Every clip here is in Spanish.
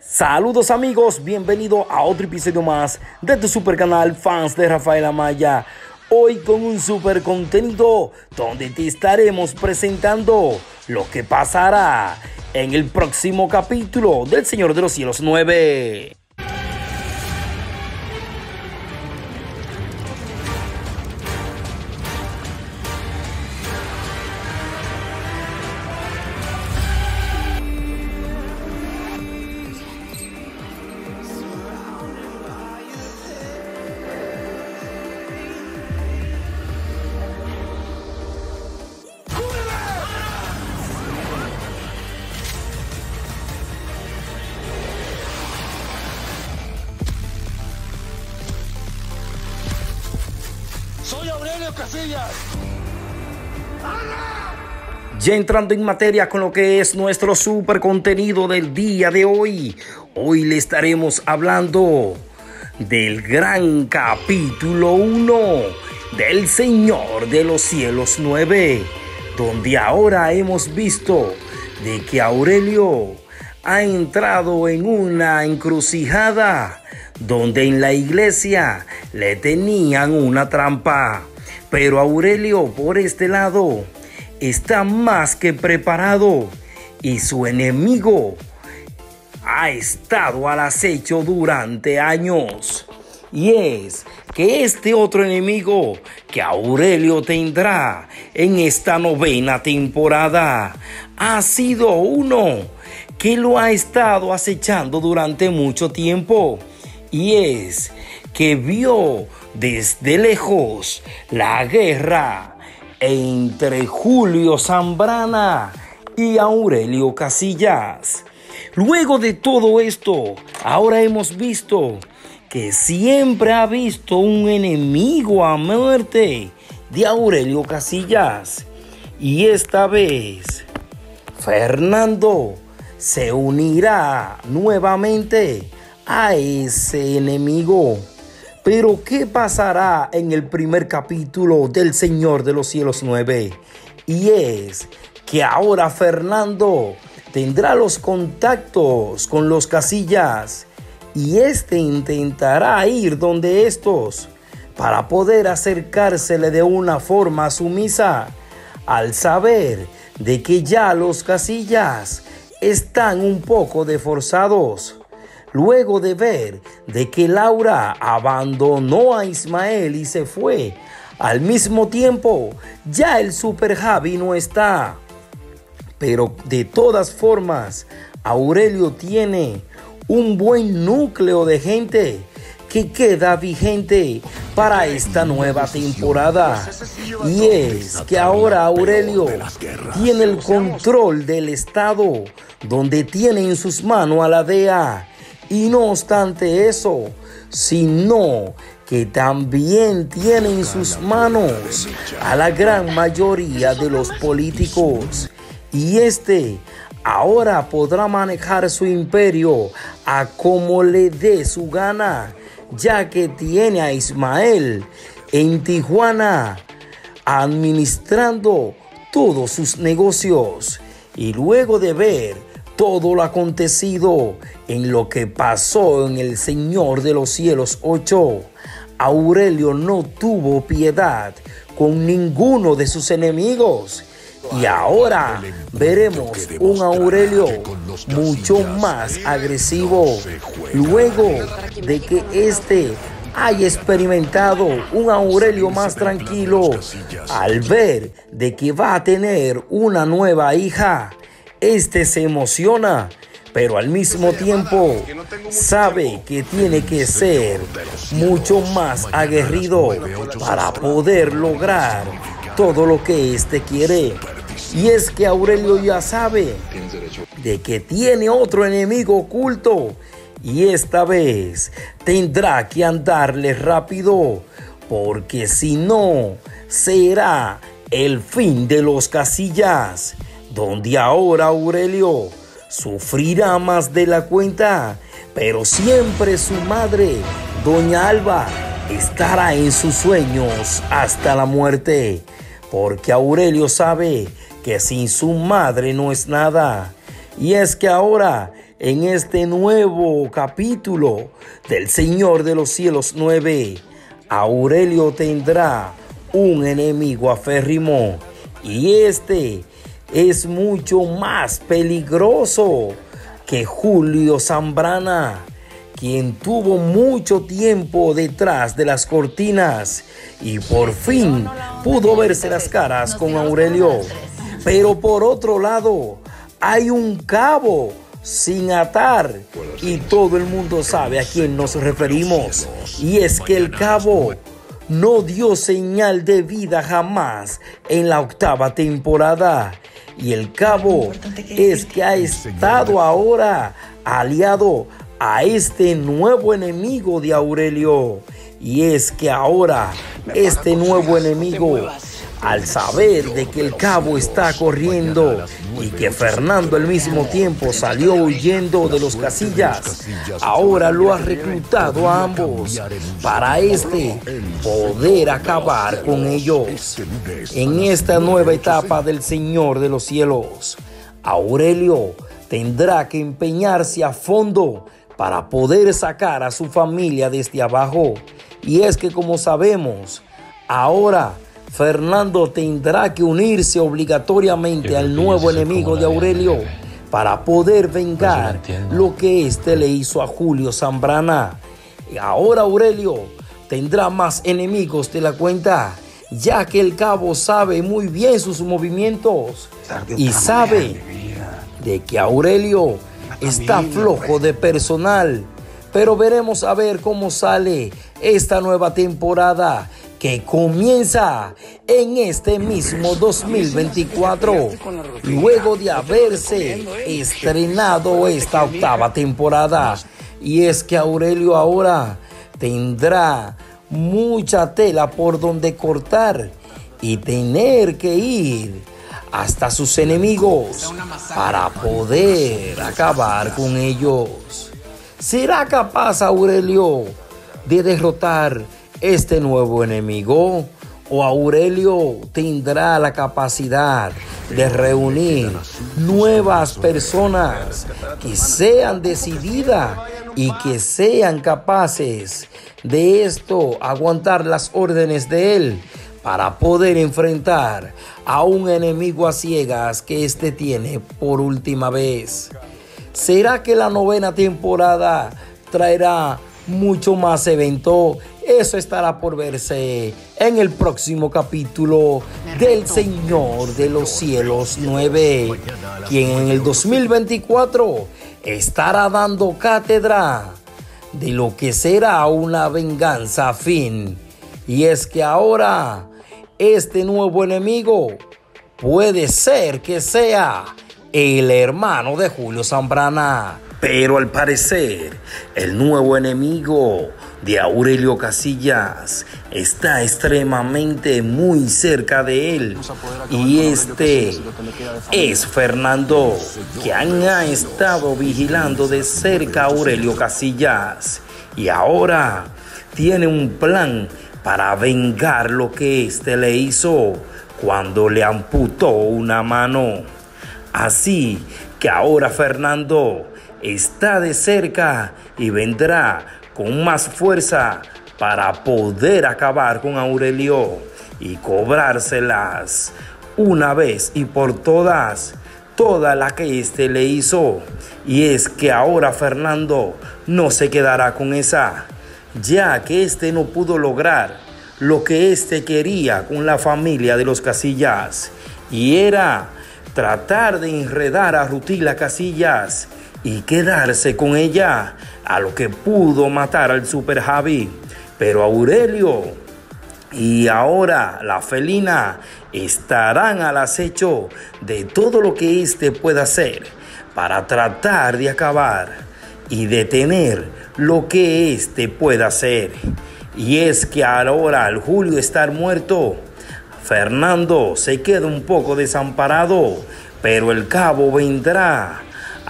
Saludos amigos, bienvenido a otro episodio más de tu super canal Fans de Rafael Amaya. Hoy con un super contenido donde te estaremos presentando lo que pasará en el próximo capítulo del Señor de los Cielos 9. Ya entrando en materia con lo que es nuestro super contenido del día de hoy, hoy le estaremos hablando del gran capítulo 1 del Señor de los Cielos 9, donde ahora hemos visto de que Aurelio ha entrado en una encrucijada donde en la iglesia le tenían una trampa. Pero Aurelio por este lado está más que preparado y su enemigo ha estado al acecho durante años. Y es que este otro enemigo que Aurelio tendrá en esta novena temporada ha sido uno que lo ha estado acechando durante mucho tiempo. Y es que vio desde lejos la guerra entre Julio Zambrana y Aurelio Casillas. Luego de todo esto, ahora hemos visto que siempre ha visto un enemigo a muerte de Aurelio Casillas. Y esta vez, Fernando se unirá nuevamente a ese enemigo. Pero ¿qué pasará en el primer capítulo del Señor de los Cielos 9? Y es que ahora Fernando tendrá los contactos con los casillas y este intentará ir donde estos para poder acercársele de una forma sumisa al saber de que ya los casillas están un poco deforzados luego de ver de que Laura abandonó a Ismael y se fue. Al mismo tiempo, ya el Super Javi no está. Pero de todas formas, Aurelio tiene un buen núcleo de gente que queda vigente para esta nueva temporada. Y es que ahora Aurelio tiene el control del Estado, donde tiene en sus manos a la DEA y no obstante eso, sino que también tiene en sus manos a la gran mayoría de los políticos. Y este ahora podrá manejar su imperio a como le dé su gana, ya que tiene a Ismael en Tijuana administrando todos sus negocios. Y luego de ver todo lo acontecido en lo que pasó en el Señor de los cielos 8. Aurelio no tuvo piedad con ninguno de sus enemigos. Y ahora veremos un Aurelio mucho más agresivo. Luego de que este haya experimentado un Aurelio más tranquilo al ver de que va a tener una nueva hija este se emociona, pero al mismo tiempo sabe que tiene que ser mucho más aguerrido para poder lograr todo lo que éste quiere. Y es que Aurelio ya sabe de que tiene otro enemigo oculto. Y esta vez tendrá que andarle rápido porque si no será el fin de los casillas donde ahora Aurelio sufrirá más de la cuenta, pero siempre su madre, doña Alba, estará en sus sueños hasta la muerte, porque Aurelio sabe que sin su madre no es nada. Y es que ahora en este nuevo capítulo del Señor de los Cielos 9, Aurelio tendrá un enemigo aférrimo y este es mucho más peligroso que Julio Zambrana, quien tuvo mucho tiempo detrás de las cortinas y por fin pudo verse las caras con Aurelio. Pero por otro lado, hay un cabo sin atar y todo el mundo sabe a quién nos referimos. Y es que el cabo no dio señal de vida jamás en la octava temporada. Y el cabo es que ha estado ahora aliado a este nuevo enemigo de Aurelio. Y es que ahora este nuevo enemigo al saber de que el cabo está corriendo y que Fernando al mismo tiempo salió huyendo de los casillas, ahora lo ha reclutado a ambos para este poder acabar con ellos. En esta nueva etapa del Señor de los cielos, Aurelio tendrá que empeñarse a fondo para poder sacar a su familia desde abajo. Y es que como sabemos, ahora Fernando tendrá que unirse obligatoriamente al nuevo enemigo de Aurelio para poder vengar lo que éste le hizo a Julio Zambrana. Y ahora Aurelio tendrá más enemigos de la cuenta, ya que el cabo sabe muy bien sus movimientos y sabe de que Aurelio está flojo de personal. Pero veremos a ver cómo sale esta nueva temporada que comienza en este mismo 2024, luego de haberse estrenado esta octava temporada. Y es que Aurelio ahora tendrá mucha tela por donde cortar y tener que ir hasta sus enemigos para poder acabar con ellos. ¿Será capaz Aurelio de derrotar este nuevo enemigo? ¿O Aurelio tendrá la capacidad de reunir nuevas personas que sean decididas y que sean capaces de esto aguantar las órdenes de él para poder enfrentar a un enemigo a ciegas que éste tiene por última vez? ¿Será que la novena temporada traerá mucho más evento? Eso estará por verse en el próximo capítulo del Señor de los Cielos 9, quien en el 2024 estará dando cátedra de lo que será una venganza fin. Y es que ahora este nuevo enemigo puede ser que sea el hermano de Julio Zambrana. Pero al parecer, el nuevo enemigo de Aurelio Casillas está extremadamente muy cerca de él. Y este es Fernando, quien ha estado vigilando de cerca a Aurelio Casillas. Y ahora tiene un plan para vengar lo que éste le hizo cuando le amputó una mano. Así que ahora Fernando está de cerca y vendrá con más fuerza para poder acabar con Aurelio y cobrárselas una vez y por todas, toda la que éste le hizo. Y es que ahora Fernando no se quedará con esa, ya que éste no pudo lograr lo que éste quería con la familia de los Casillas, y era tratar de enredar a Rutila Casillas y quedarse con ella, a lo que pudo matar al Super Javi. Pero Aurelio y ahora la felina estarán al acecho de todo lo que éste pueda hacer para tratar de acabar y detener lo que éste pueda hacer. Y es que ahora al Julio estar muerto, Fernando se queda un poco desamparado, pero el cabo vendrá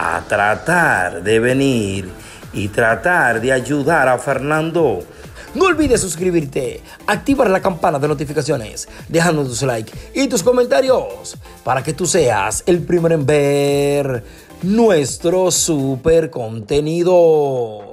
a tratar de venir y tratar de ayudar a Fernando. No olvides suscribirte, activar la campana de notificaciones, dejando tus like y tus comentarios para que tú seas el primero en ver nuestro super contenido.